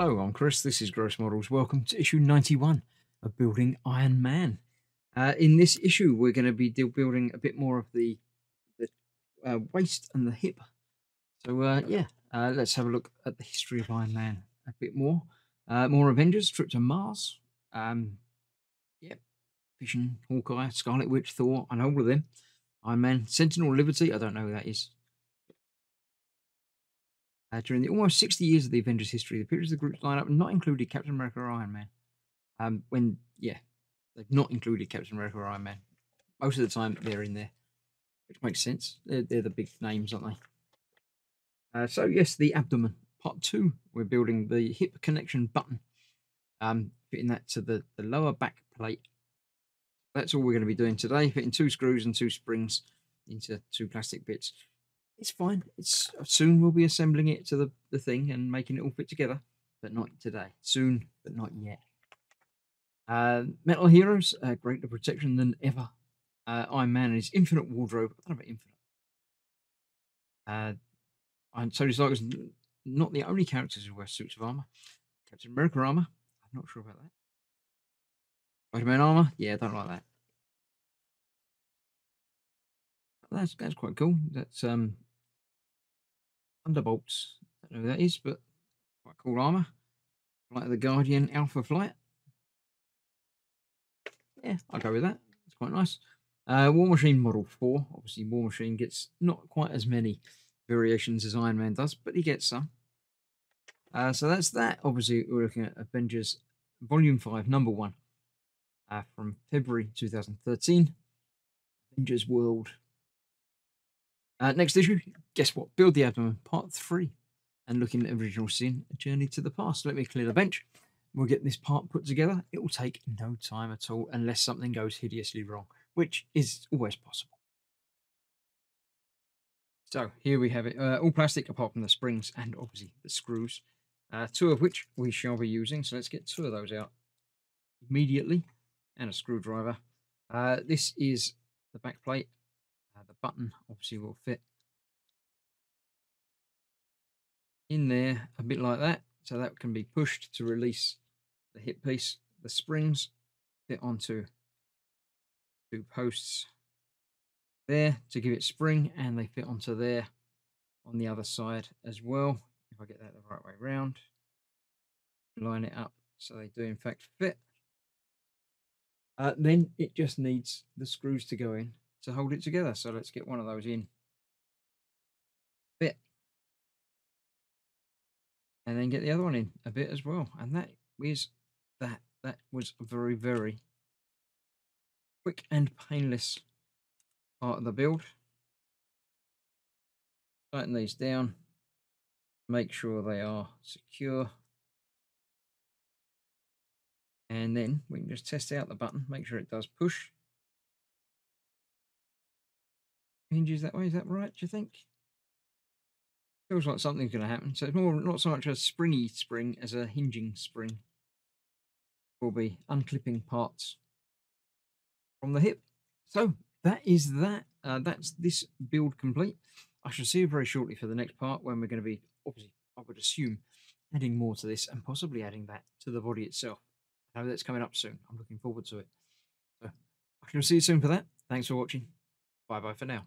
Hello, I'm Chris. This is Gross Models. Welcome to issue 91 of Building Iron Man. Uh, in this issue, we're going to be building a bit more of the, the uh, waist and the hip. So, uh, yeah, uh, let's have a look at the history of Iron Man a bit more. Uh, more Avengers, trip to Mars. Um, yep, Vision, Hawkeye, Scarlet Witch, Thor, know all of them. Iron Man, Sentinel Liberty, I don't know who that is. Uh, during the almost 60 years of the Avengers history, the periods of the group's lineup not included Captain America or Iron Man. Um, when, yeah, they've not included Captain America or Iron Man. Most of the time, they're in there, which makes sense. They're, they're the big names, aren't they? Uh, so, yes, the abdomen. Part two, we're building the hip connection button, um, fitting that to the, the lower back plate. That's all we're going to be doing today, fitting two screws and two springs into two plastic bits it's fine. It's uh, soon we'll be assembling it to the, the thing and making it all fit together, but not today. Soon, but not yet. Uh, Metal Heroes, uh, greater protection than ever. Uh, Iron Man and his infinite wardrobe. I don't know about infinite. Uh, and Tony Stark is not the only characters who wear suits of armor. Captain America armor. I'm not sure about that. Spider-Man armor. Yeah, I don't like that. That's that's quite cool. That's um Thunderbolts. I Don't know who that is, but quite cool armor. Like the Guardian Alpha Flight. Yeah, I'll go with that. It's quite nice. Uh, War Machine Model 4. Obviously, War Machine gets not quite as many variations as Iron Man does, but he gets some. Uh, so that's that. Obviously, we're looking at Avengers Volume 5, Number 1, uh, from February 2013. Avengers World uh, next issue, guess what? Build the Abdomen, part three. And looking at original scene, a journey to the past. Let me clear the bench. We'll get this part put together. It will take no time at all unless something goes hideously wrong, which is always possible. So here we have it, uh, all plastic apart from the springs and obviously the screws, uh, two of which we shall be using. So let's get two of those out immediately and a screwdriver. Uh, this is the back plate uh, the button obviously will fit in there a bit like that. So that can be pushed to release the hip piece. The springs fit onto two posts there to give it spring and they fit onto there on the other side as well. If I get that the right way around, line it up so they do in fact fit. Uh, then it just needs the screws to go in to hold it together. So let's get one of those in. A bit. And then get the other one in a bit as well. And that is that. That was a very, very quick and painless part of the build. Tighten these down. Make sure they are secure. And then we can just test out the button, make sure it does push. Hinges that way. Is that right? Do you think? Feels like something's going to happen. So it's more not so much a springy spring as a hinging spring. Will be unclipping parts from the hip. So that is that. Uh, that's this build complete. I shall see you very shortly for the next part when we're going to be, obviously, I would assume, adding more to this and possibly adding that to the body itself. I know that's coming up soon. I'm looking forward to it. So I shall see you soon for that. Thanks for watching. Bye bye for now.